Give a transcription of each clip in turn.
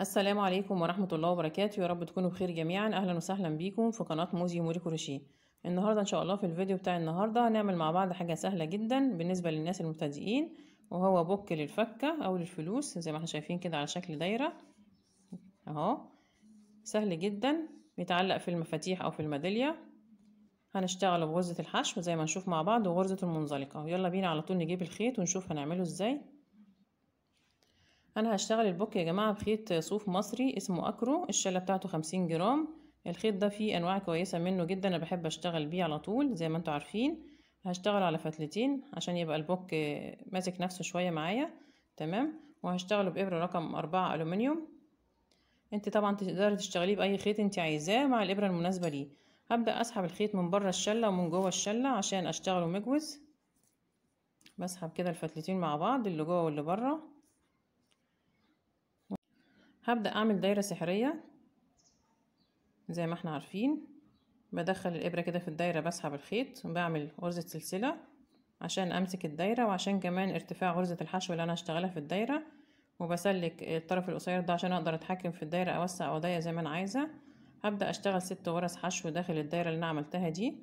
السلام عليكم ورحمة الله وبركاته. يا رب تكونوا بخير جميعا. أهلا وسهلا بيكم في قناة موزي موري كروشيه. النهاردة إن شاء الله في الفيديو بتاع النهاردة هنعمل مع بعض حاجة سهلة جدا بالنسبة للناس المبتدئين وهو بوك للفكة أو للفلوس زي ما إحنا شايفين كده على شكل دايرة. أهو. سهل جدا. بيتعلق في المفاتيح أو في الميدالية. هنشتغل بغرزة الحشو زي ما نشوف مع بعض وغرزة المنزلقة. يلا بينا على طول نجيب الخيط ونشوف هنعمله إزاي. أنا هشتغل البوك يا جماعة بخيط صوف مصري اسمه أكرو الشله بتاعته خمسين جرام. الخيط ده فيه أنواع كويسة منه جدا أنا بحب أشتغل بيه على طول زي ما أنتوا عارفين. هشتغل على فتلتين عشان يبقى البوك ماسك نفسه شوية معايا تمام؟ وهشتغله بابره رقم أربعة ألومنيوم. أنت طبعا تقدري تشتغليه بأي خيط أنت عايزاه مع الإبرة المناسبة ليه. هبدأ أسحب الخيط من بره الشله ومن جوه الشله عشان أشتغله مجوز. بسحب كده الفتلتين مع بعض اللي جوه واللي بره. هبدأ أعمل دايرة سحرية زي ما إحنا عارفين. بدخل الإبرة كده في الدايرة بسحب الخيط وبعمل غرزة سلسلة عشان أمسك الدايرة وعشان كمان ارتفاع غرزة الحشو اللي أنا هشتغلها في الدايرة. وبسلك الطرف القصير ده عشان أقدر أتحكم في الدايرة أوسع أو أضيق زي ما أنا عايزة. هبدأ أشتغل ست غرز حشو داخل الدايرة اللي أنا عملتها دي.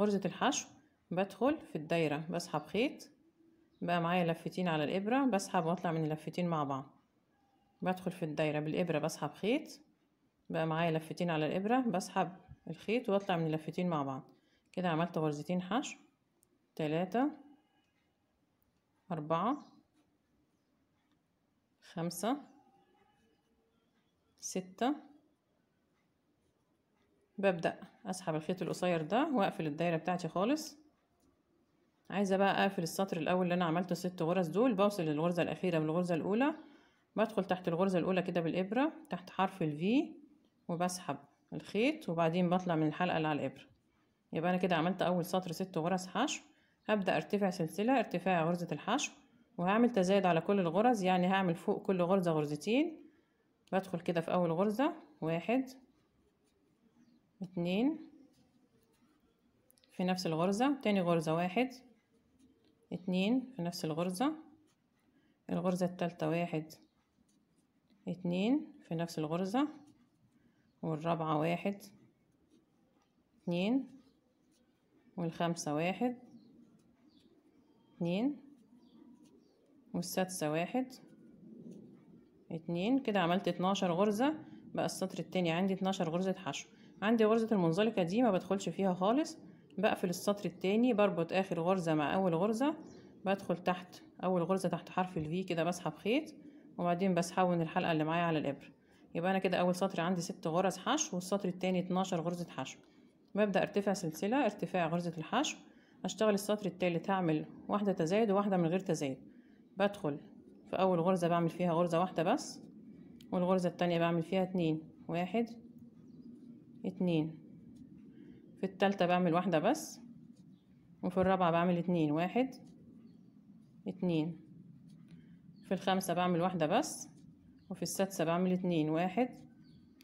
غرزة الحشو بدخل في الدايرة بسحب خيط بقى معايا لفتين على الإبرة بسحب وأطلع من اللفتين مع بعض. بدخل في الدايرة بالإبرة بسحب خيط. بقى معايا لفتين على الإبرة بسحب الخيط وأطلع من اللفتين مع بعض. كده عملت غرزتين حشو. تلاتة أربعة خمسة ستة. ببدأ أسحب الخيط القصير ده وأقفل الدايرة بتاعتي خالص. عايزة بقى أقفل السطر الأول اللي أنا عملته ست غرز دول بوصل للغرزة الأخيرة من الغرزة الأولى. بدخل تحت الغرزة الأولى كده بالإبرة تحت حرف الفي وبسحب الخيط وبعدين بطلع من الحلقة اللي على الإبرة. يبقى أنا كده عملت أول سطر ست غرز حشو هبدأ ارتفع سلسلة ارتفاع غرزة الحشو وهعمل تزايد على كل الغرز يعني هعمل فوق كل غرزة غرزتين. بدخل كده في أول غرزة واحد اتنين في نفس الغرزة تاني غرزة واحد اتنين في نفس الغرزة. الغرزة التالتة واحد اتنين في نفس الغرزة والرابعة واحد اتنين والخامسة واحد اتنين والسادسة واحد اتنين. كده عملت اتناشر غرزة بقى السطر التاني عندي اتناشر غرزة حشو. عندي غرزة المنزلقة دي ما بدخلش فيها خالص بقفل السطر التاني بربط آخر غرزة مع أول غرزة بدخل تحت أول غرزة تحت حرف الفي كده بسحب خيط وبعدين بسحبه من الحلقة اللي معايا على الإبرة يبقى أنا كده أول سطر عندي ست غرز حشو والسطر التاني اتناشر غرزة حشو. ببدأ ارتفع سلسلة ارتفاع غرزة الحشو. أشتغل السطر التالت هعمل واحدة تزايد وواحدة من غير تزايد. بدخل في أول غرزة بعمل فيها غرزة واحدة بس والغرزة التانية بعمل فيها اتنين. واحد اتنين. في التالتة بعمل واحدة بس وفي الرابعة بعمل اتنين. واحد اتنين. في الخامسة بعمل واحدة بس وفي السادسة بعمل اتنين واحد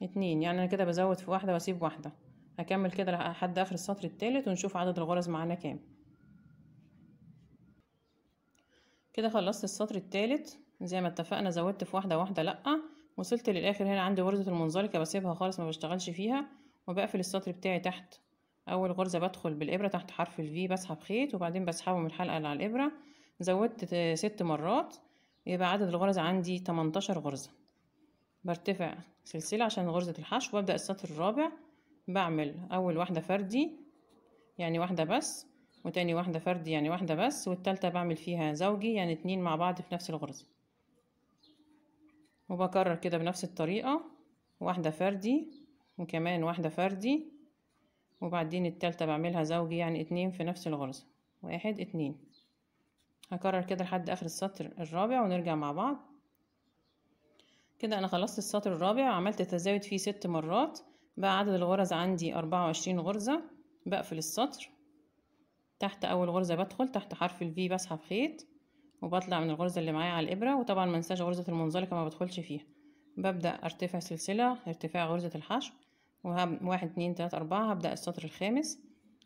اتنين. يعني أنا كده بزود في واحدة وأسيب واحدة. هكمل كده لحد آخر السطر التالت ونشوف عدد الغرز معانا كام. كده خلصت السطر التالت. زي ما اتفقنا زودت في واحدة واحدة لأ. وصلت للآخر هنا عندي غرزة المنزلقة بسيبها خالص ما بشتغلش فيها. وبقفل السطر بتاعي تحت. أول غرزة بدخل بالإبرة تحت حرف الفي بسحب خيط وبعدين بسحبه من الحلقة اللي على الإبرة. زودت ست مرات. يبقى عدد الغرز عندي 18 غرزة. برتفع سلسلة عشان غرزة الحشو وأبدأ السطر الرابع. بعمل أول واحدة فردي يعني واحدة بس وتاني واحدة فردي يعني واحدة بس والتالتة بعمل فيها زوجي يعني اتنين مع بعض في نفس الغرزة وبكرر كده بنفس الطريقة واحدة فردي وكمان واحدة فردي وبعدين التالتة بعملها زوجي يعني اتنين في نفس الغرزة واحد اتنين. هكرر كده لحد آخر السطر الرابع ونرجع مع بعض. كده أنا خلصت السطر الرابع عملت تزايد فيه ست مرات. بقى عدد الغرز عندي أربعة وعشرين غرزة بقفل السطر. تحت أول غرزة بدخل تحت حرف الفي بسحب خيط وبطلع من الغرزة اللي معايا على الإبرة. وطبعا منساش غرزة المنزلقة ما بدخلش فيها. ببدأ ارتفع سلسلة ارتفاع غرزة الحشو واحد اتنين تلاتة أربعة هبدأ السطر الخامس.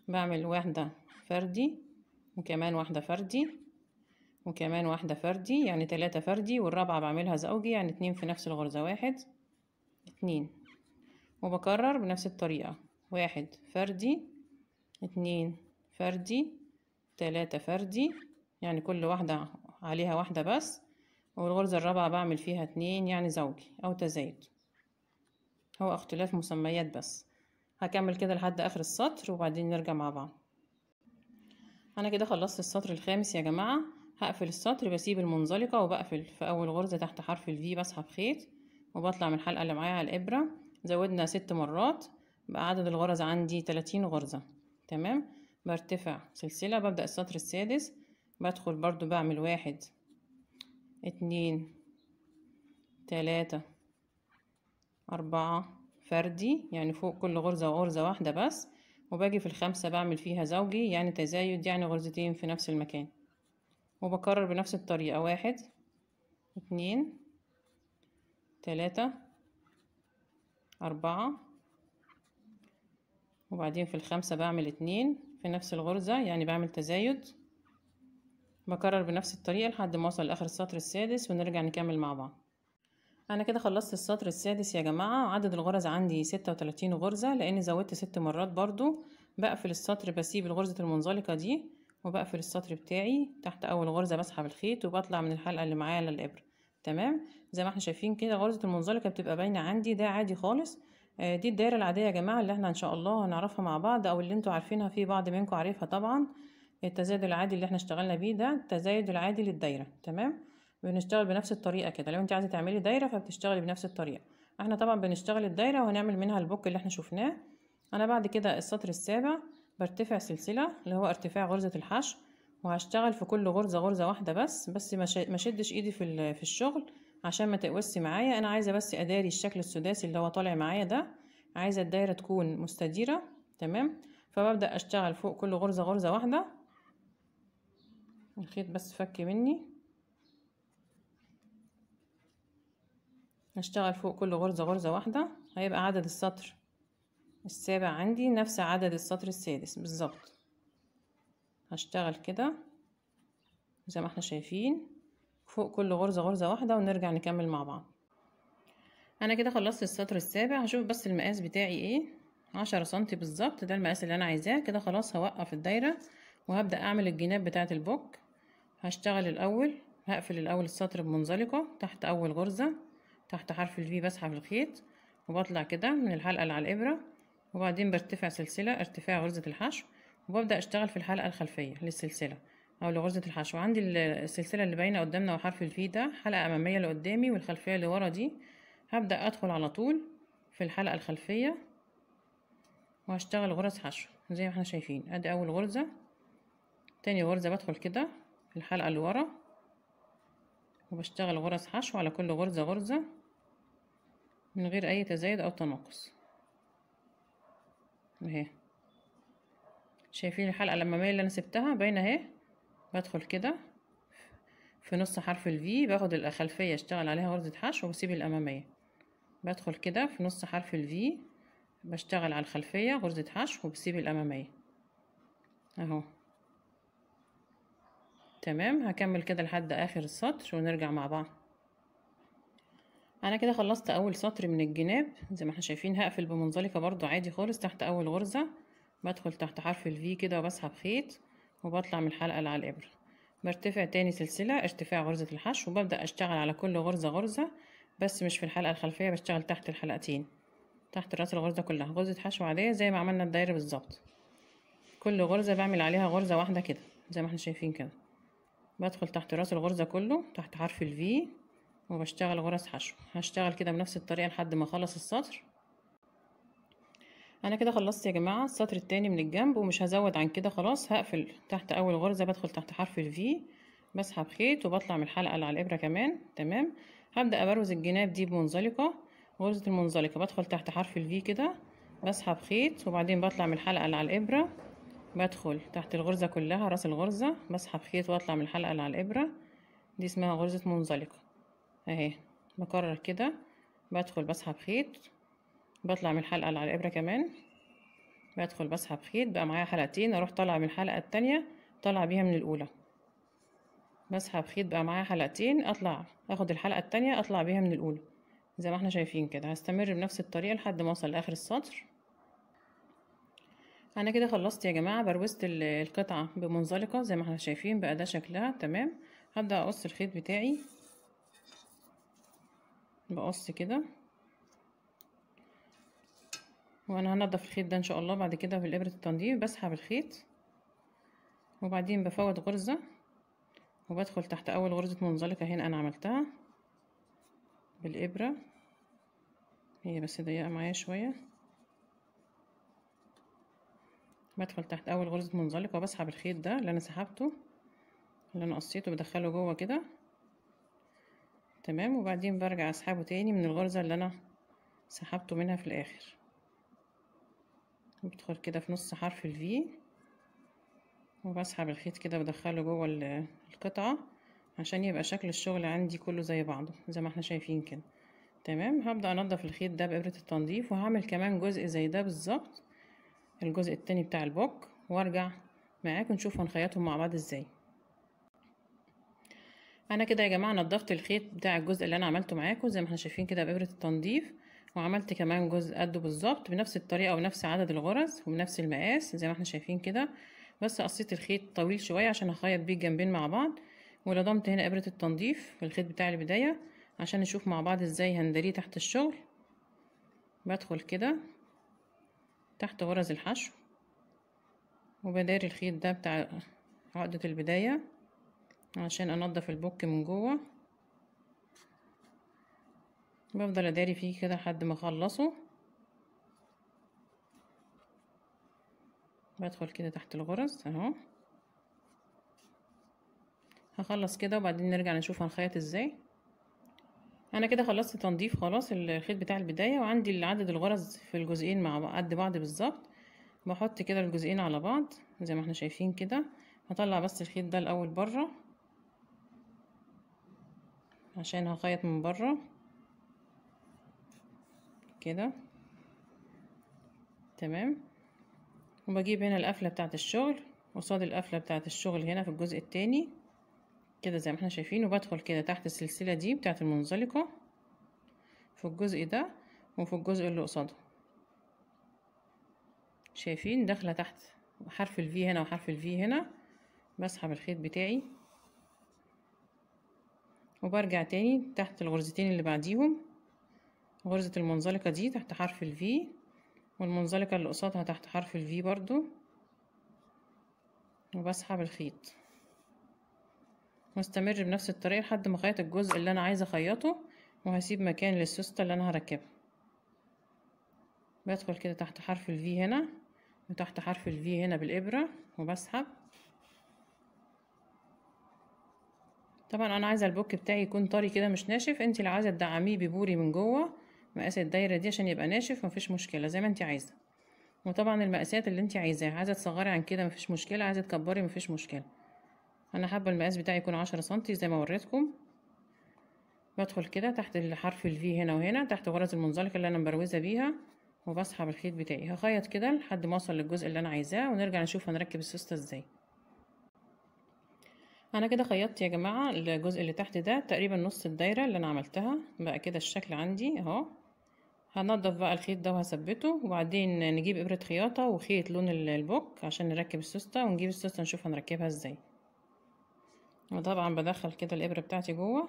بعمل واحدة فردي وكمان واحدة فردي. وكمان واحدة فردي يعني تلاتة فردي والرابعة بعملها زوجي يعني اتنين في نفس الغرزة واحد اتنين. وبكرر بنفس الطريقة واحد فردي اتنين فردي تلاتة فردي يعني كل واحدة عليها واحدة بس. والغرزة الرابعة بعمل فيها اتنين يعني زوجي أو تزايد. هو اختلاف مسميات بس. هكمل كده لحد آخر السطر وبعدين نرجع مع بعض. أنا كده خلصت السطر الخامس يا جماعة. هقفل السطر بسيب المنزلقة وبقفل في أول غرزة تحت حرف الفي بسحب خيط وبطلع من الحلقة اللي معايا على الإبرة. زودنا ست مرات بقى عدد الغرز عندي تلاتين غرزة. تمام؟ برتفع سلسلة ببدأ السطر السادس بدخل برضو بعمل واحد اتنين تلاتة أربعة فردي يعني فوق كل غرزة غرزة واحدة بس. وباجي في الخامسة بعمل فيها زوجي يعني تزايد يعني غرزتين في نفس المكان. وبكرر بنفس الطريقة. واحد اتنين تلاتة أربعة وبعدين في الخامسة بعمل اتنين في نفس الغرزة يعني بعمل تزايد. بكرر بنفس الطريقة لحد ما أوصل لآخر السطر السادس ونرجع نكمل مع بعض. أنا كده خلصت السطر السادس يا جماعة. عدد الغرز عندي ستة وتلاتين غرزة لأني زودت ست مرات برضو. بقفل السطر بسيب الغرزة المنزلقة دي. وبقفل السطر بتاعي تحت أول غرزة بسحب الخيط وبطلع من الحلقة اللي معايا للإبرة. تمام؟ زي ما إحنا شايفين كده غرزة المنزلقة بتبقى باينة عندي ده عادي خالص. آه دي الدايرة العادية يا جماعة اللي إحنا إن شاء الله هنعرفها مع بعض أو اللي إنتوا عارفينها في بعض منكم عارفها طبعا. التزايد العادي اللي إحنا اشتغلنا بيه ده التزايد العادي للدايرة. تمام؟ بنشتغل بنفس الطريقة كده. لو أنت عايزة تعملي دايرة فبتشتغلي بنفس الطريقة. إحنا طبعا بنشتغل الدايرة وهنعمل منها البوك اللي إحنا شفناه. أنا بعد كده السطر السابع برتفع سلسلة اللي هو ارتفاع غرزة الحشو وهشتغل في كل غرزة غرزة واحدة بس بس ما شدش ايدي في في الشغل عشان ما تقوسي معايا. أنا عايزة بس أداري الشكل السداسي اللي هو طالع معايا ده. عايزة الدايرة تكون مستديرة تمام؟ فببدأ أشتغل فوق كل غرزة غرزة واحدة. الخيط بس فك مني. هشتغل فوق كل غرزة غرزة واحدة. هيبقى عدد السطر السابع عندي نفس عدد السطر السادس بالظبط. هشتغل كده زي ما إحنا شايفين فوق كل غرزة غرزة واحدة ونرجع نكمل مع بعض. أنا كده خلصت السطر السابع هشوف بس المقاس بتاعي إيه. عشرة سنتي بالظبط ده المقاس اللي أنا عايزاه. كده خلاص هوقف الدايرة وهبدأ أعمل الجناب بتاعة البوك. هشتغل الأول هقفل الأول السطر بمنزلقة تحت أول غرزة تحت حرف الفي بسحب الخيط وبطلع كده من الحلقة اللي على الإبرة. وبعدين برتفع سلسلة ارتفاع غرزة الحشو وببدأ أشتغل في الحلقة الخلفية للسلسلة أو لغرزة الحشو. عندي السلسلة اللي باينة قدامنا وحرف الفي ده حلقة أمامية لقدامي والخلفية اللي ورا دي. هبدأ أدخل على طول في الحلقة الخلفية وهشتغل غرز حشو زي ما إحنا شايفين. أدي أول غرزة تاني غرزة بدخل كده في الحلقة اللي ورا وبشتغل غرز حشو على كل غرزة غرزة من غير أي تزايد أو تناقص. اهي. شايفين الحلقة الأمامية اللي أنا سبتها؟ باينة اهي. بدخل كده. في نص حرف الفي باخد الخلفية أشتغل عليها غرزة حشو وبسيب الأمامية. بدخل كده في نص حرف الفي بشتغل على الخلفية غرزة حشو وبسيب الأمامية. أهو. تمام. هكمل كده لحد آخر السطر ونرجع مع بعض. أنا كده خلصت أول سطر من الجناب زي ما إحنا شايفين هقفل بمنزلقة برضو عادي خالص تحت أول غرزة. بدخل تحت حرف الفي كده وبسحب خيط وبطلع من الحلقة اللي على الإبرة. برتفع تاني سلسلة ارتفاع غرزة الحشو وببدأ أشتغل على كل غرزة غرزة بس مش في الحلقة الخلفية بشتغل تحت الحلقتين. تحت رأس الغرزة كلها غرزة حشو عادية زي ما عملنا الدايرة بالظبط. كل غرزة بعمل عليها غرزة واحدة كده زي ما إحنا شايفين كده. بدخل تحت رأس الغرزة كله تحت حرف الفي وبشتغل غرز حشو. هشتغل كده بنفس الطريقة لحد ما أخلص السطر. أنا كده خلصت يا جماعة السطر التاني من الجنب ومش هزود عن كده خلاص هقفل تحت أول غرزة بدخل تحت حرف الفي بسحب خيط وبطلع من الحلقة اللي على الإبرة كمان. تمام؟ هبدأ أبروز الجناب دي بمنزلقة. غرزة المنزلقة بدخل تحت حرف الفي كده بسحب خيط وبعدين بطلع من الحلقة اللي على الإبرة. بدخل تحت الغرزة كلها راس الغرزة بسحب خيط وأطلع من الحلقة اللي على الإبرة. دي اسمها غرزة منزلقة. اهي بكرر كده بدخل بسحب خيط بطلع من الحلقة اللي على الإبرة كمان بدخل بسحب خيط بقى معايا حلقتين أروح طالعة من الحلقة التانية طالعة بيها من الأولى. بسحب خيط بقى معايا حلقتين أطلع أخد الحلقة التانية أطلع بيها من الأولى. زي ما إحنا شايفين كده هستمر بنفس الطريقة لحد ما أوصل لآخر السطر. أنا كده خلصت يا جماعة بروزت ال- القطعة بمنزلقة زي ما إحنا شايفين بقى ده شكلها تمام. هبدأ أقص الخيط بتاعي. بقص كده. وأنا هنضف الخيط ده إن شاء الله بعد كده بالإبرة التنظيف بسحب الخيط. وبعدين بفوت غرزة. وبدخل تحت أول غرزة منزلقة هنا أنا عملتها. بالإبرة. هي بس ضيقة معايا شوية. بدخل تحت أول غرزة منزلقة وبسحب الخيط ده اللي أنا سحبته اللي أنا قصيته بدخله جوه كده. تمام وبعدين برجع أسحبه تاني من الغرزة اللي أنا سحبته منها في الآخر. بدخل كده في نص حرف الفي وبسحب الخيط كده بدخله جوه ال- القطعة عشان يبقى شكل الشغل عندي كله زي بعضه زي ما إحنا شايفين كده. تمام هبدأ أنضف الخيط ده بإبرة التنظيف وهعمل كمان جزء زي ده بالظبط الجزء التاني بتاع البوك وأرجع معاكم نشوف هنخيطهم مع بعض إزاي. أنا كده يا جماعة نضفت الخيط بتاع الجزء اللي أنا عملته معاكم زي ما إحنا شايفين كده بإبرة التنظيف وعملت كمان جزء قده بالظبط بنفس الطريقة ونفس عدد الغرز وبنفس المقاس زي ما إحنا شايفين كده بس قصيت الخيط طويل شوية عشان أخيط بيه الجنبين مع بعض ولضمت هنا إبرة التنظيف في الخيط بتاع البداية عشان نشوف مع بعض إزاي هندريه تحت الشغل. بدخل كده تحت غرز الحشو وبداري الخيط ده بتاع عقدة البداية. عشان انضف البوك من جوه. بفضل اداري فيه كده لحد ما اخلصه. بدخل كده تحت الغرز اهو. هخلص كده وبعدين نرجع نشوف هنخيط إزاي. أنا كده خلصت تنظيف خلاص الخيط بتاع البداية وعندي عدد الغرز في الجزئين مع قد بعض بالظبط. بحط كده الجزئين على بعض زي ما إحنا شايفين كده. هطلع بس الخيط ده الأول بره عشان هخيط من بره. كده. تمام. وبجيب هنا القفلة بتاعة الشغل قصاد القفلة بتاعة الشغل هنا في الجزء التاني. كده زي ما إحنا شايفين وبدخل كده تحت السلسلة دي بتاعة المنزلقة في الجزء ده وفي الجزء اللي قصاده. شايفين؟ داخلة تحت حرف الفي هنا وحرف الفي هنا. بسحب الخيط بتاعي. وبرجع تاني تحت الغرزتين اللي بعديهم. غرزة المنزلقة دي تحت حرف ال V والمنزلقة اللي قصادها تحت حرف ال V برضو. وبسحب الخيط. واستمر بنفس الطريقة لحد ما أخيط الجزء اللي أنا عايزة أخيطه وهسيب مكان للسوستة اللي أنا هركبها. بدخل كده تحت حرف ال V هنا وتحت حرف ال V هنا بالإبرة وبسحب. طبعا أنا عايزة البوك بتاعي يكون طري كده مش ناشف. انت اللي عايزة تدعميه ببوري من جوه مقاس الدايره دي عشان يبقى ناشف مفيش مشكلة زي ما انت عايزة. وطبعا المقاسات اللي انت عايزاها عايزة تصغري عن كده مفيش مشكلة عايزة تكبري مفيش مشكلة. أنا حابة المقاس بتاعي يكون عشرة سنتي زي ما وريتكم. بدخل كده تحت الحرف ال V هنا وهنا تحت غرز المنزلقه اللي أنا مبروزة بيها وبسحب الخيط بتاعي. هخيط كده لحد ما أوصل للجزء اللي أنا عايزاه ونرجع نشوف هنركب السوسته إزاي. أنا كده خيطت يا جماعة الجزء اللي تحت ده تقريبا نص الدايرة اللي أنا عملتها. بقى كده الشكل عندي أهو. هنضف بقى الخيط ده وهثبته. وبعدين نجيب إبرة خياطة وخيط لون البوك عشان نركب السوستة. ونجيب السوستة نشوف هنركبها إزاي. وطبعا بدخل كده الإبرة بتاعتي جوه.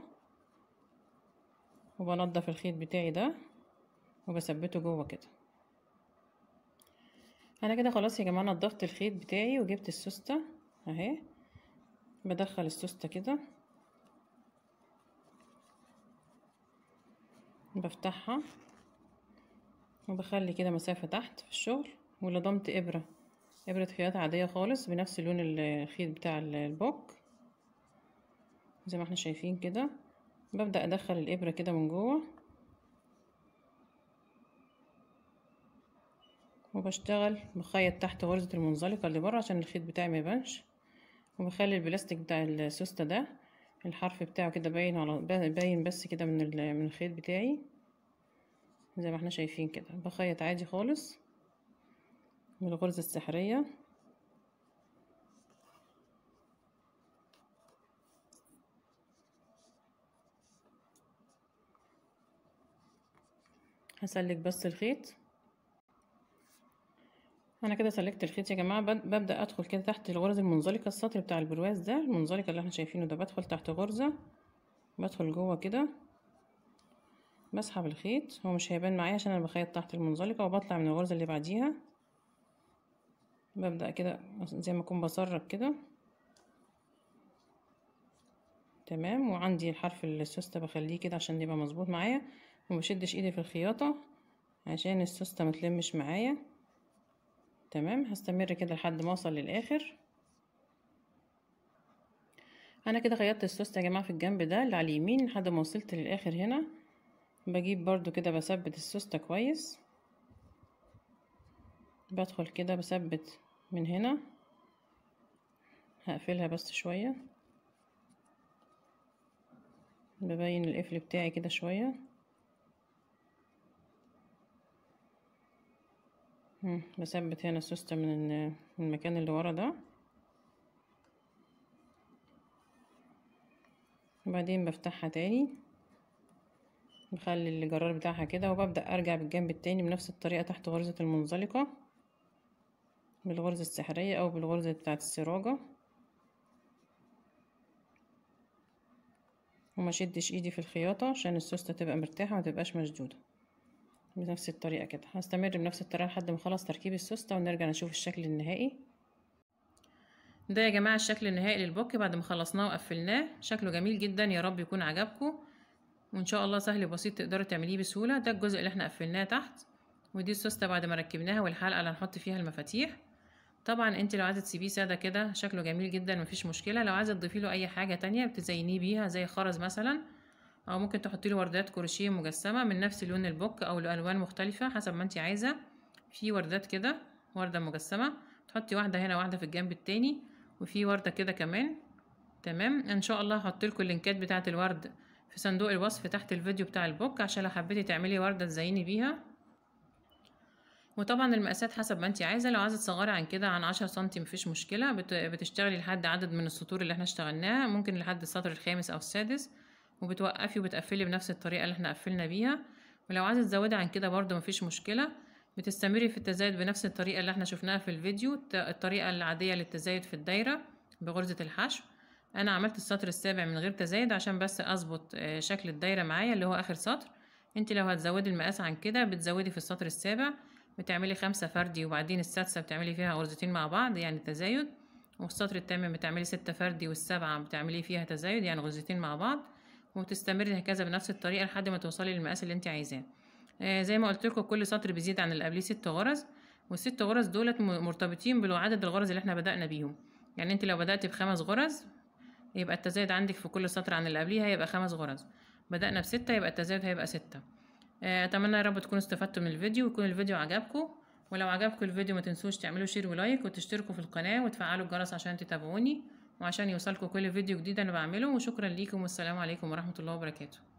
وبنضف الخيط بتاعي ده. وبثبته جوه كده. أنا كده خلاص يا جماعة نضفت الخيط بتاعي وجبت السوستة أهي. بدخل السوستة كده. بفتحها. وبخلي كده مسافة تحت في الشغل. ولضمت إبرة. إبرة خياطه عادية خالص بنفس لون الخيط بتاع البوك. زي ما إحنا شايفين كده. ببدأ أدخل الإبرة كده من جوه. وبشتغل. بخيط تحت غرزة المنزلقة اللي بره عشان الخيط بتاعي ما يبانش. وبخلي البلاستيك بتاع السوستة ده الحرف بتاعه كده باين على باين بس كده من من الخيط بتاعي. زي ما إحنا شايفين كده. بخيط عادي خالص. بالغرزة السحرية. هسلك بس الخيط. أنا كده سلكت الخيط يا جماعة. ببدأ أدخل كده تحت الغرز المنزلقة السطر بتاع البرواز ده المنزلقة اللي إحنا شايفينه ده. بدخل تحت غرزة بدخل جوه كده بسحب الخيط. هو مش هيبان معايا عشان أنا بخيط تحت المنزلقة وبطلع من الغرزه اللي بعديها. ببدأ كده زي ما أكون بسرج كده. تمام. وعندي الحرف السوستة بخليه كده عشان يبقى مظبوط معايا. ومشدش إيدي في الخياطة عشان السوستة متلمش معايا. تمام هستمر كده لحد ما اوصل للاخر. أنا كده خيطت السوسته يا جماعة في الجنب ده اللي على اليمين لحد ما وصلت للاخر هنا. بجيب برضو كده بثبت السوسته كويس. بدخل كده بثبت من هنا. هقفلها بس شوية. ببين القفل بتاعي كده شوية. بثبت هنا السوستة من المكان اللي ورا ده. وبعدين بفتحها تاني. بخلي الجرار بتاعها كده وببدأ أرجع بالجنب التاني بنفس الطريقة تحت غرزة المنزلقة. بالغرزة السحرية أو بالغرزة بتاعة السراجة. وما شدش إيدي في الخياطة عشان السوستة تبقى مرتاحة متبقاش مشدودة. بنفس الطريقة كده. هستمر بنفس الطريقة لحد ما اخلص تركيب السوستة ونرجع نشوف الشكل النهائي. ده يا جماعة الشكل النهائي للبوك بعد ما خلصناه وقفلناه. شكله جميل جدا يا رب يكون عجبكم. وإن شاء الله سهل وبسيط تقدروا تعمليه بسهولة. ده الجزء اللي إحنا قفلناه تحت. ودي السوستة بعد ما ركبناها والحلقة اللي هنحط فيها المفاتيح. طبعا أنت لو عايزة تسيبيه سادة كده شكله جميل جدا مفيش مشكلة. لو عايزة تضيفي له أي حاجة تانية بتزينيه بيها زي خرز مثلا. أو ممكن تحطي له وردات كروشيه مجسمة من نفس لون البوك أو لألوان مختلفة حسب ما انت عايزة. في وردات كده وردة مجسمة. تحطي واحدة هنا واحدة في الجنب التاني وفي وردة كده كمان. تمام؟ إن شاء الله هحط لكم اللينكات بتاعة الورد في صندوق الوصف تحت الفيديو بتاع البوك عشان لو حبيتي تعملي وردة تزيني بيها. وطبعا المقاسات حسب ما انت عايزة. لو عايزة تصغري عن كده عن عشرة سنتي مفيش مشكلة. بتشتغلي لحد عدد من السطور اللي إحنا اشتغلناها. ممكن لحد السطر الخامس أو السادس. وبتوقفي وبتقفلي بنفس الطريقة اللي إحنا قفلنا بيها. ولو عايزة تزودي عن كده برضو مفيش مشكلة. بتستمري في التزايد بنفس الطريقة اللي إحنا شفناها في الفيديو الطريقة العادية للتزايد في الدايرة بغرزة الحشو. أنا عملت السطر السابع من غير تزايد عشان بس أظبط شكل الدايرة معايا اللي هو آخر سطر. انت لو هتزودي المقاس عن كده بتزودي في السطر السابع بتعملي خمسة فردي وبعدين السادسة بتعملي فيها غرزتين مع بعض يعني تزايد. والسطر الثامن بتعملي ستة فردي والسبعة بتعملي فيها تزايد يعني غرزتين مع بعض. وتستمري هكذا بنفس الطريقة لحد ما توصلي للمقاس اللي انت عايزاه. آه زي ما قلت لكم كل سطر بيزيد عن اللي قبليه ست غرز والست غرز دولت مرتبطين بالعدد الغرز اللي إحنا بدأنا بيهم. يعني انت لو بدأتي بخمس غرز يبقى التزايد عندك في كل سطر عن اللي قبليه هيبقى خمس غرز. بدأنا بستة يبقى التزايد هيبقى ستة. أتمنى يا رب تكونوا استفدتوا من الفيديو ويكون الفيديو عجبكم. ولو عجبكم الفيديو ما تنسوش تعملوا share و like وتشتركوا في القناة وتفعلوا الجرس عشان تتابعوني. وعشان يوصلكم كل فيديو جديد أنا بعمله. وشكرا ليكم والسلام عليكم ورحمة الله وبركاته.